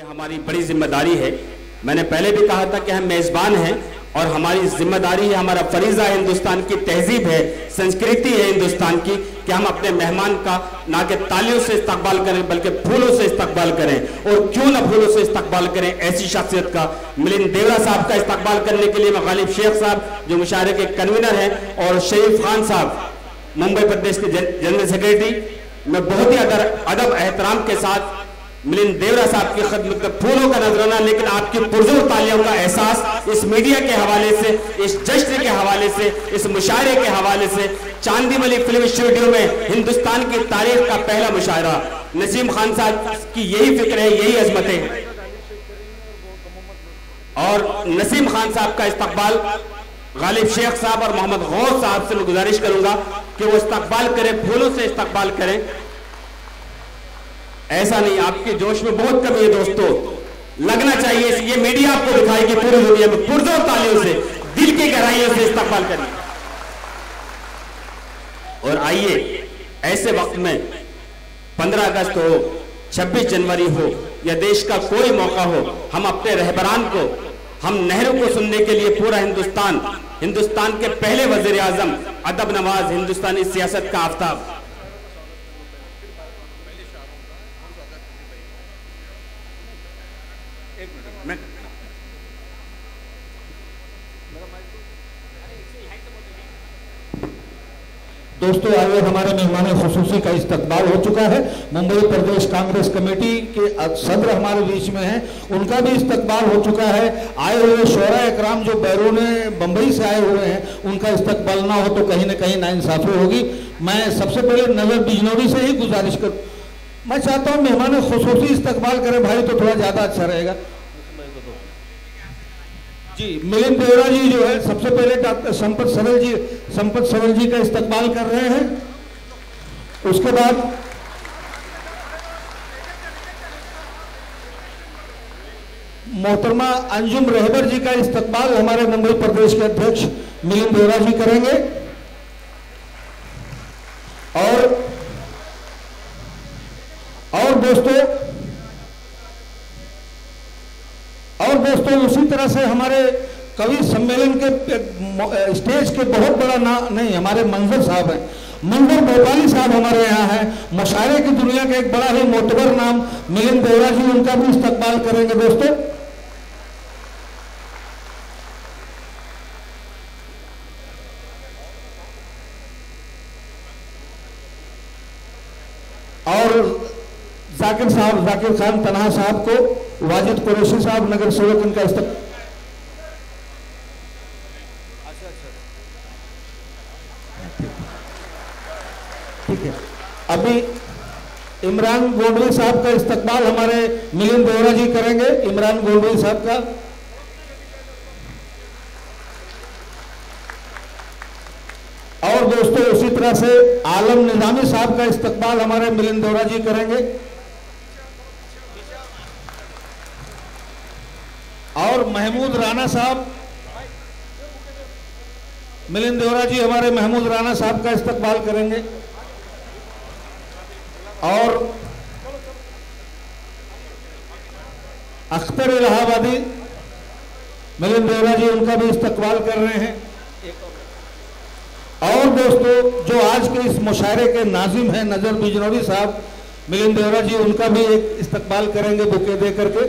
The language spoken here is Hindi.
हमारी बड़ी ज़िम्मेदारी है। मैंने पहले भी कहा था कि हम मेजबान हैं और हमारी ज़िम्मेदारी है, हमारा फरीजा है हिंदुस्तान की, तहजीब है, संस्कृति है हिंदुस्तान की, कि हम अपने मेहमान का ना कि तालियों से इस्तकबाल करें, बल्कि फूलों से इस्तकबाल करें। और क्यों ना फूलों से इस्तकबाल करें? ऐसी शख्सियत का, मिलिंद देवरा साहब का इस्तकबाल करने के लिए मैं गालिब शेख साहब, जो मुशायरे के कन्वीनर हैं, और शरीफ खान साहब, मुंबई प्रदेश के जनरल सेक्रेटरी। मैं बहुत ही अदर, अदब एहतराम के साथ मिलिंद देवरा साहब की खदमत फूलों का नजराना, लेकिन आपकी पुरजोर तालियों का एहसास इस मीडिया के हवाले से, इस जश्न के हवाले से, इस मुशायरे के हवाले से, चांदी फ़िल्म स्टूडियो में हिंदुस्तान की तारीख का पहला मुशायरा। नसीम खान साहब की यही फ़िक्र है, यही अजमत है। और नसीम खान साहब का इस्तकबाल, गालिब शेख साहब और मोहम्मद गौर साहब से मैं गुजारिश करूँगा कि वो इस्तकबाल करें, फूलों से इस्तकबाल करें। ऐसा नहीं, आपके जोश में बहुत कमी है दोस्तों। लगना चाहिए, ये मीडिया आपको दिखाएगी पूरी दुनिया में पुरजोर तालियों से, दिल की गहराइयों से इस्तेमाल करिए। और आइए, ऐसे वक्त में 15 अगस्त हो 26 जनवरी हो, या देश का कोई मौका हो, हम अपने रहबरान को, हम नेहरू को सुनने के लिए पूरा हिंदुस्तान हिंदुस्तान के पहले वज़ीर आज़म अदब नवाज़, हिंदुस्तानी सियासत का आफ्ताब। दोस्तों आइए हमारे मेहमान, खसूसी का इस्तकबाल हो चुका है। मुंबई प्रदेश कांग्रेस कमेटी के सदर हमारे बीच में हैं। उनका भी इस्तकबाल हो चुका है। आए हुए शोरा इकराम जो बैरून बम्बई से आए हुए हैं, उनका इस्तकबाल ना हो तो कहीं ना कहीं नाइंसाफ़ी होगी। मैं सबसे पहले नज़र बिजनौरी से ही गुजारिश कर। मैं चाहता हूँ मेहमान खसूसी इस्तकबाल करें, भाई तो थोड़ा ज़्यादा अच्छा रहेगा। जी, मिलिंद देवरा जी जो है, सबसे पहले डॉक्टर संपत सरल जी, संपत सरल जी का इस्तेमाल कर रहे हैं। उसके बाद मोहतरमा अंजुम रहबर जी का इस्तेमाल हमारे मुंबई प्रदेश के अध्यक्ष मिलिंद देवरा जी करेंगे। और दोस्तों, और दोस्तों, उसी तरह से हमारे कवि सम्मेलन के स्टेज के बहुत बड़ा ना, नहीं, हमारे मंजर साहब हैं। मंजर भोपाली साहब हमारे यहाँ हैं। मुशायरे की दुनिया का एक बड़ा ही मोतबर नाम मिलिंद देवरा जी, उनका भी इस्तेमाल करेंगे दोस्तों। और जाकिर साहब, जाकिर खान, तनहा साहब को वाजिद कुरैशी साहब नगर सेवक इनका इस्तेमाल ठीक है। अभी इमरान गोडवी साहब का इस्तकबाल हमारे मिलिंद बोहरा जी करेंगे। इमरान गोडवी साहब का और दोस्तों, उसी तरह से आलम निजामी साहब का इस्तकबाल हमारे मिलिंद दोहरा जी करेंगे। और महमूद राणा साहब, मिलिंद देवरा जी हमारे महमूद राणा साहब का इस्तकबाल करेंगे। और अख्तर इलाहाबादी, मिलिंद देवरा जी उनका भी इस्तकबाल कर रहे हैं। और दोस्तों, जो आज के इस मुशायरे के नाजिम हैं नज़र बिजनौरी साहब, मिलिंद देवरा जी उनका भी एक इस्तकबाल करेंगे बुके दे करके